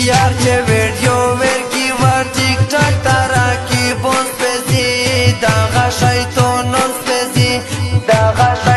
یار که ویډیو ورکی ور ټیک ټاک تارا کی بوس پزی دا غشای تو نو پزی دا غشای